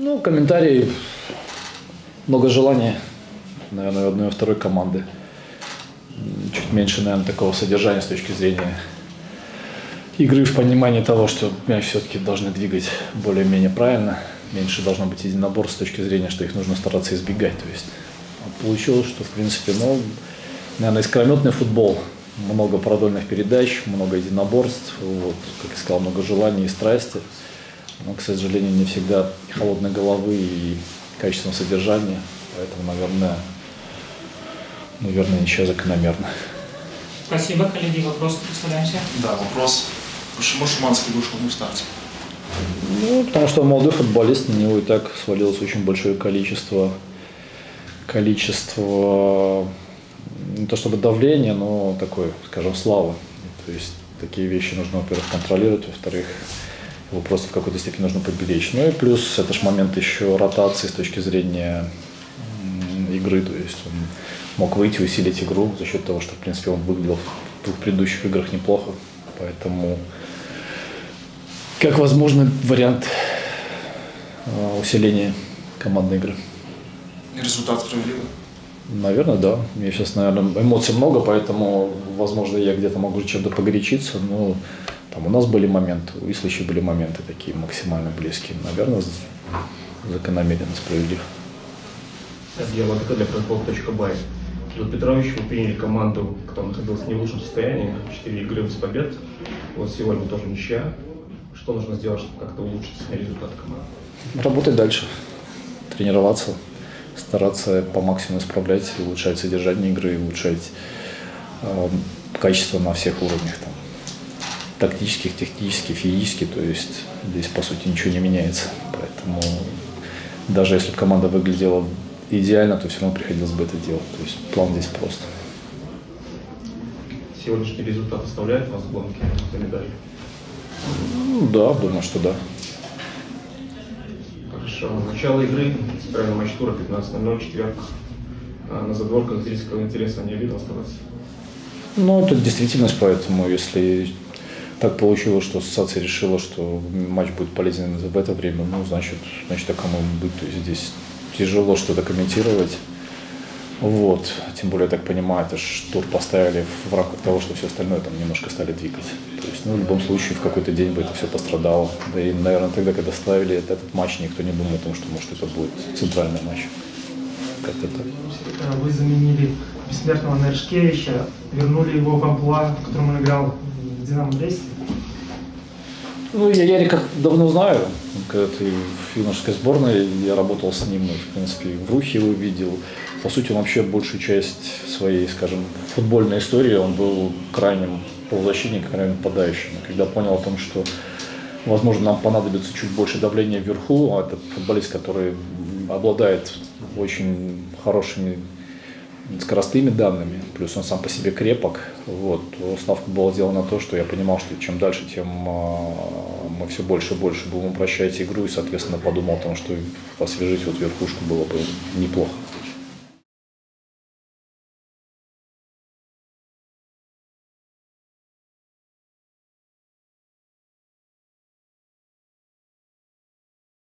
Ну, комментарии, много желания, наверное, одной и второй команды. Чуть меньше, наверное, такого содержания с точки зрения игры в понимании того, что мяч все-таки должны двигать более-менее правильно. Меньше должно быть единоборств с точки зрения, что их нужно стараться избегать. То есть получилось, что, в принципе, ну, наверное, искрометный футбол. Много продольных передач, много единоборств, вот, как я сказал, много желаний и страсти. Но, к сожалению, не всегда холодной головы и качественного содержания. Поэтому, наверное, наверное, ничего закономерно. Спасибо, коллеги. Вопросы представляемся. Да, вопрос. Почему Шуманский вышел в старте? Ну, потому что молодой футболист, на него и так свалилось очень большое количество, количество, не то чтобы давление, но такое, скажем, славы. То есть такие вещи нужно, во-первых, контролировать, во-вторых, его просто в какой-то степени нужно поберечь. Ну и плюс это же момент еще ротации с точки зрения игры, то есть он мог выйти, усилить игру за счет того, что, в принципе, он выглядел в двух предыдущих играх неплохо, поэтому как возможный вариант а, усиления командной игры. И результат справедливый? Наверное, да. Мне сейчас, наверное, эмоций много, поэтому, возможно, я где-то могу чем-то погорячиться, но там у нас были моменты, у Ислыча были моменты такие максимально близкие. Наверное, закономерно справедлив. Только для футбол.бай. Кирилл Петрович, вы приняли команду, которая находилась в не лучшем состоянии, 4 игры без побед. Вот сегодня тоже ничья. Что нужно сделать, чтобы как-то улучшить результат команды? Работать дальше, тренироваться, стараться по максимуму исправлять, улучшать содержание игры, улучшать э, качество на всех уровнях. Там, тактических, технических, физически, то есть здесь по сути ничего не меняется. Поэтому даже если бы команда выглядела идеально, то все равно приходилось бы это делать. То есть план здесь прост. Сегодняшний результат оставляет вас в гонке за медаль? Ну, да, думаю, что да. Хорошо. Начало игры, центральный матч тура, 15.00, четверг. А на задворках зрительского интереса не видно оставаться? Ну, это действительность, поэтому если так получилось, что ассоциация решила, что матч будет полезен в это время, ну, значит, значит, так. То есть здесь тяжело что-то комментировать. Вот. Тем более, я так понимаю, это же тур поставили в рамках того, что все остальное там немножко стали двигать. То есть, ну, в любом случае, в какой-то день бы это все пострадало. Да и, наверное, тогда, когда ставили этот, матч, никто не думал о том, что, может, это будет центральный матч. Как-то так. Вы заменили бессмертного Нершкевича, вернули его в амплуа, в котором он играл «Динамо Бресте». Ну, я Ярика давно знаю. Когда ты в юношеской сборной, я работал с ним, в принципе, в Рухе его видел. По сути, он вообще большую часть своей, скажем, футбольной истории, он был крайним полузащитником, крайним нападающим. Когда понял о том, что, возможно, нам понадобится чуть больше давления вверху, а это футболист, который обладает очень хорошими скоростными данными, плюс он сам по себе крепок, вот, ставка была сделана на то, что я понимал, что чем дальше, тем э, мы все больше и больше будем упрощать игру, и, соответственно, подумал о том, что освежить вот верхушку было бы неплохо.